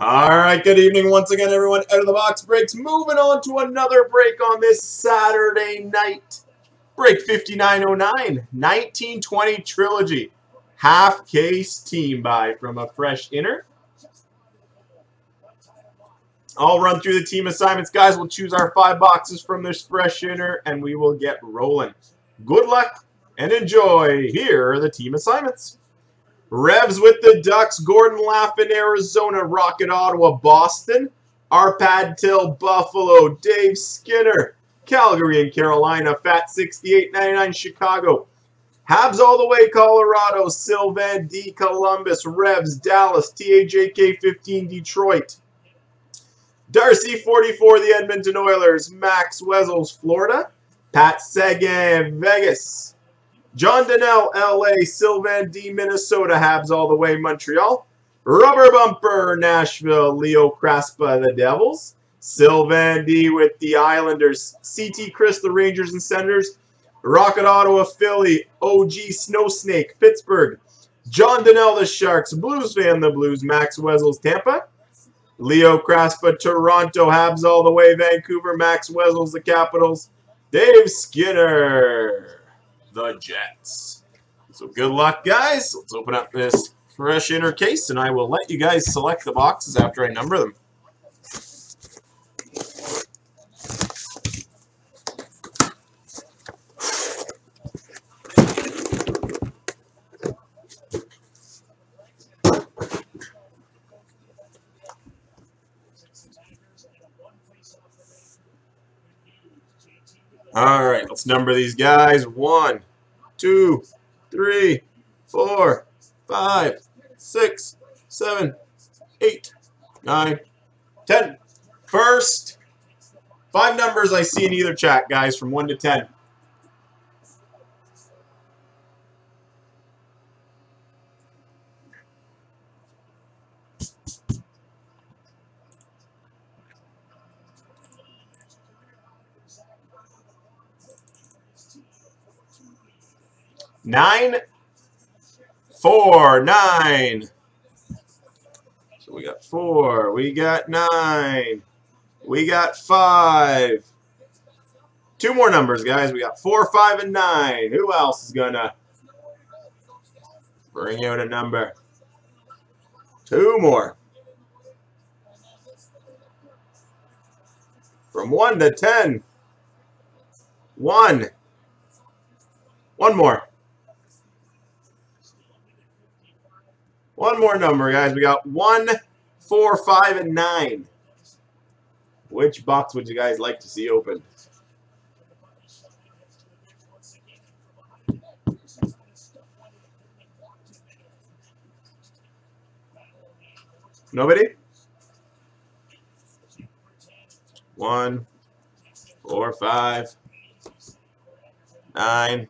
All right, good evening once again, everyone. Out of the box breaks. Moving on to another break on this Saturday night. Break 5909, 1920 Trilogy. Half case team buy from a fresh inner. I'll run through the team assignments, guys. We'll choose our five boxes from this fresh inner, and we will get rolling. Good luck and enjoy. Here are the team assignments. Revs with the Ducks, Gordon Laffin, Arizona, Rocket, Ottawa, Boston, Arpad Till, Buffalo, Dave Skinner, Calgary and Carolina, Fat 6899, Chicago, Habs all the way, Colorado, Sylvan D, Columbus, Revs, Dallas, TAJK 15, Detroit, Darcy 44, the Edmonton Oilers, Max Wessels, Florida, Pat Seguin, Vegas, John Donnell, LA, Sylvan D, Minnesota, Habs all the way, Montreal. Rubber Bumper, Nashville, Leo Craspa, the Devils. Sylvan D with the Islanders. CT Chris, the Rangers and Senators. Rocket Ottawa, Philly. OG Snowsnake, Pittsburgh. John Donnell, the Sharks. Blues fan, the Blues. Max Wessels, Tampa. Leo Craspa, Toronto, Habs all the way, Vancouver. Max Wessels, the Capitals. Dave Skinner the Jets. So good luck, guys. Let's open up this fresh inner case, and I will let you guys select the boxes after I number them. All right, let's number these guys. One, two, three, four, five, six, seven, eight, nine, ten. First, five numbers I see in either chat, guys, from 1 to 10. Nine, four, nine. So we got four, we got nine, we got five. Two more numbers, guys. We got four, five, and nine. Who else is gonna bring out a number? Two more. From one to ten. One. One more. One more number, guys. We got one, four, five, and nine. Which box would you guys like to see open? Nobody? One, four, five, nine.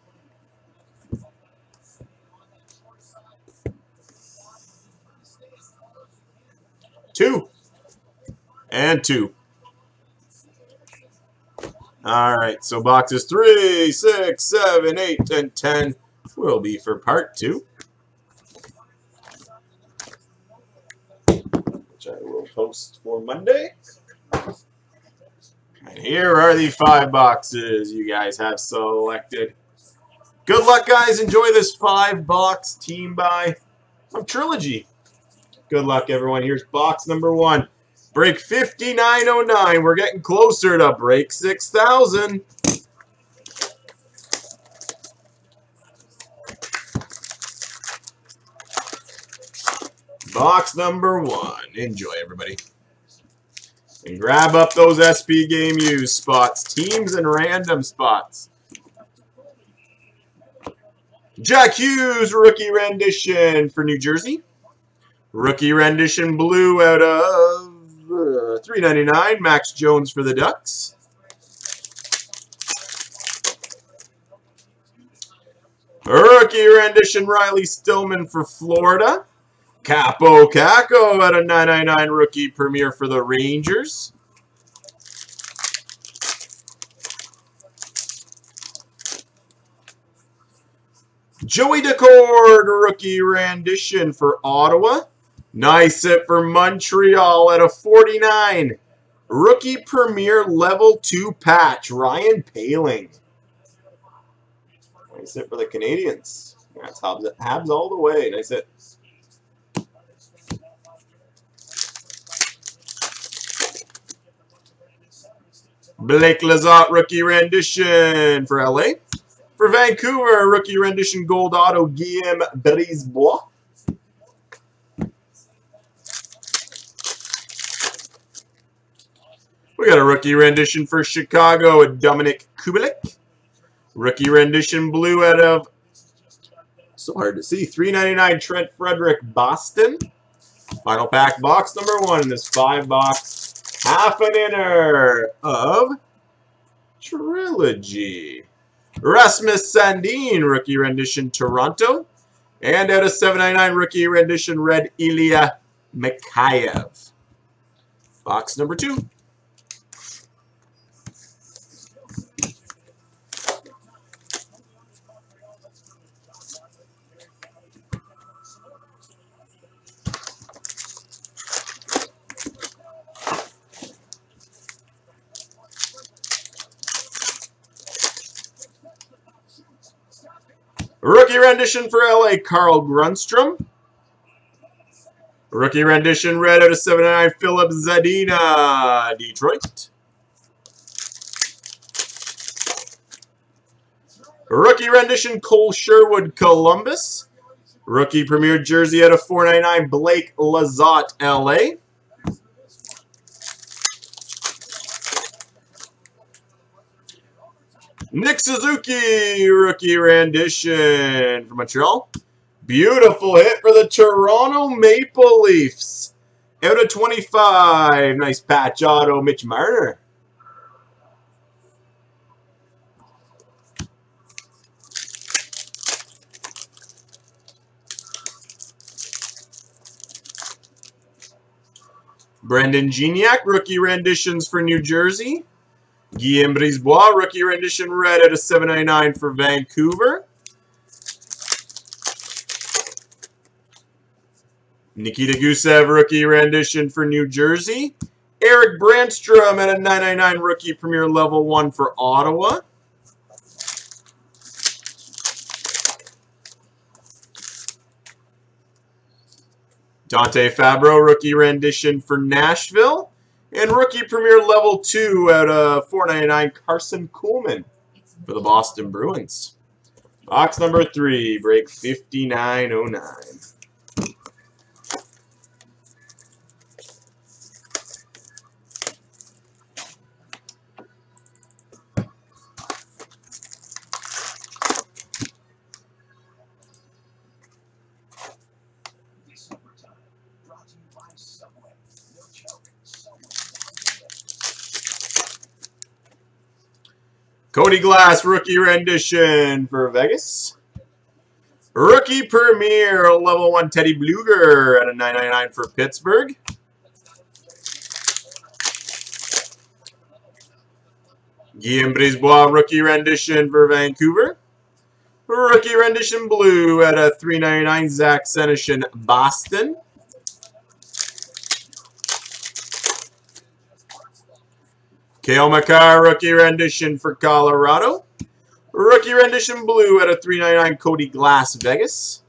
Two. And two. All right, so boxes three, six, seven, eight, and 10 will be for part two. Which I will post for Monday. And here are the five boxes you guys have selected. Good luck, guys. Enjoy this five-box team buy from um, Trilogy. Good luck, everyone. Here's box number one. Break 5909. We're getting closer to break 6000. Box number one. Enjoy, everybody. And grab up those SP Game Use spots. Teams and random spots. Jack Hughes, rookie rendition for New Jersey. Rookie rendition blue out of uh, 3.99. Max Jones for the Ducks. Rookie rendition Riley Stillman for Florida. Kaapo Kakko at a 999 rookie premiere for the Rangers. Joey Daccord, rookie rendition for Ottawa. Nice hit for Montreal at a 49. Rookie Premier Level 2 patch, Ryan Poehling. Nice hit for the Canadiens. That's Habs, Habs all the way. Nice hit. Blake Lizotte, rookie rendition for LA. For Vancouver, rookie rendition gold auto, Guillaume Brisebois. Got a rookie rendition for Chicago, Dominik Kubalik. Rookie rendition blue out of, so hard to see, 399 Trent Frederic Boston. Final pack box number one in this five box half an inner of Trilogy. Rasmus Sandin, rookie rendition Toronto. And out of 799, rookie rendition Red Ilya Mikheyev. Box number two. Rookie rendition for LA, Carl Grundstrom. Rookie rendition, red out of 79, Filip Zadina, Detroit. Rookie rendition, Kole Sherwood, Columbus. Rookie premier jersey out of 499, Blake Lizotte, LA. Nick Suzuki, rookie rendition from Montreal. Beautiful hit for the Toronto Maple Leafs. Out of 25. Nice patch auto, Mitch Marner. Brandon Gignac, rookie renditions for New Jersey. Guillaume Brisebois, rookie rendition red at a 799 for Vancouver. Nikita Gusev, rookie rendition for New Jersey. Erik Brannstrom at a 999 rookie premier level 1 for Ottawa. Dante Fabbro, rookie rendition for Nashville. And rookie premier level 2 at uh, 499 Karson Kuhlman for the Boston Bruins. Box number 3, break 5909. Cody Glass, rookie rendition for Vegas. Rookie Premier, level 1 Teddy Blueger at a 999 for Pittsburgh. Guillaume Brisebois, rookie rendition for Vancouver. Rookie rendition blue at a 399 Zach Senyshyn, Boston. Cale Makar, rookie rendition for Colorado. Rookie rendition blue at a 399 Cody Glass, Vegas.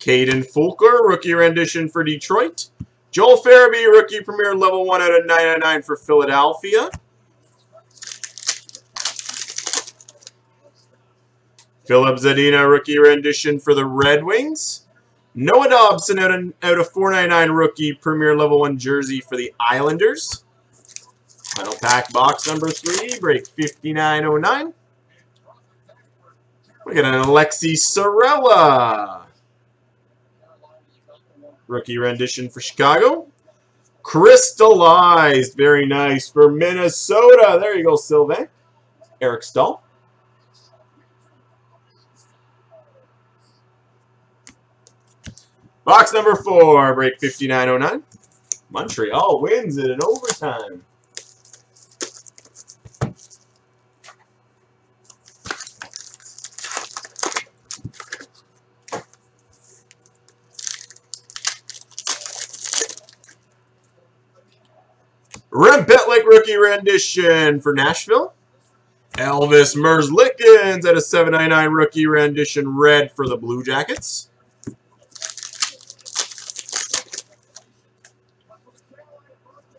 Kaden Fulcher, rookie rendition for Detroit. Joel Farabee, rookie premier level 1 out of 999 for Philadelphia. Filip Zadina, rookie rendition for the Red Wings. Noah Dobson out of, out of 499 rookie Premier Level 1 jersey for the Islanders. Final pack box number 3, break 5909. We got an Alexi Sorella. Rookie rendition for Chicago. Crystallized. Very nice for Minnesota. There you go, Sylvain. Eric Staal. Box number four, break 5909. Montreal wins it in overtime. Rem Lake rookie rendition for Nashville. Elvis Merzlikins at a 7.99 rookie rendition red for the Blue Jackets.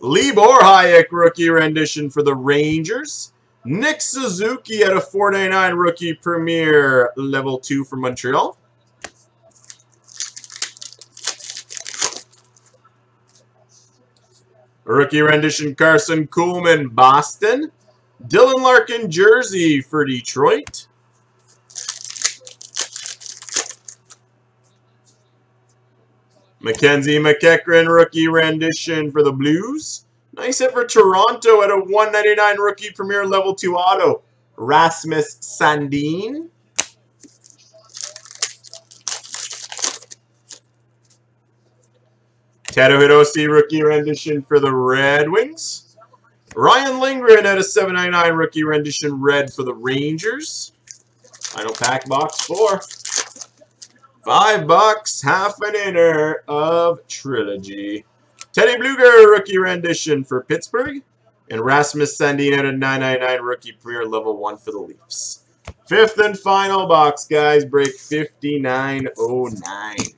Libor Hajek rookie rendition for the Rangers. Nick Suzuki at a 499 rookie premier level 2 for Montreal. Rookie rendition Karson Kuhlman, Boston. Dylan Larkin jersey for Detroit. Mackenzie MacEachern rookie rendition for the Blues. Nice hit for Toronto at a 199 rookie premier level 2 auto. Rasmus Sandin. Taro Hirose rookie rendition for the Red Wings. Ryan Lindgren at a 799 rookie rendition red for the Rangers. Final pack box four. Five bucks, half an inner of Trilogy. Teddy Blueger, rookie rendition for Pittsburgh. And Rasmus Sandin at a 999 rookie premier level 1 for the Leafs. Fifth and final box, guys. Break 5909.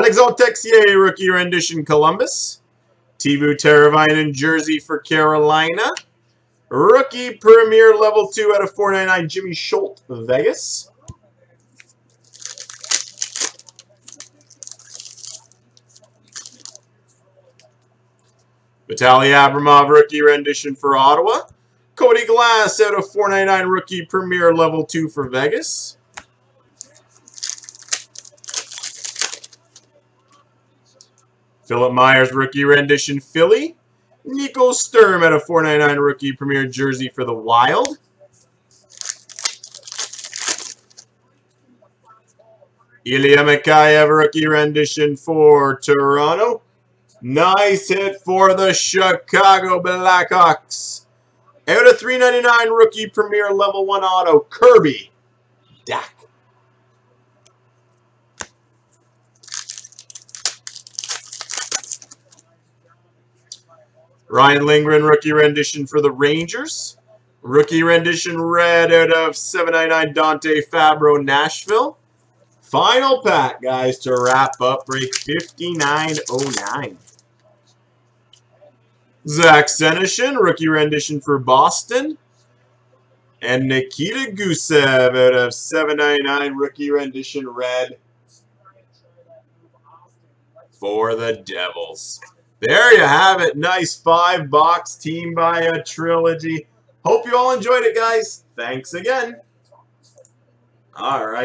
Alexandre Texier, rookie rendition, Columbus. Teuvo Teravainen jersey for Carolina. Rookie Premier Level 2 out of 499, Jimmy Schuldt, Vegas. Vitaly Abramov, rookie rendition for Ottawa. Cody Glass out of 499, rookie Premier Level 2 for Vegas. Philippe Myers rookie rendition Philly. Nico Sturm at a 499 rookie premier jersey for the Wild. Ilya Mikheyev rookie rendition for Toronto. Nice hit for the Chicago Blackhawks. Out of 399 rookie premier level 1 auto, Kirby Dach. Ryan Lindgren, rookie rendition for the Rangers. Rookie rendition red out of 799 Dante Fabbro, Nashville. Final pack, guys, to wrap up break 5909. Zach Senyshyn, rookie rendition for Boston. And Nikita Gusev out of 799 rookie rendition red for the Devils. There you have it. Nice five box team by a trilogy. Hope you all enjoyed it, guys. Thanks again. All right.